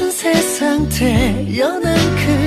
같은 세상 태어난 그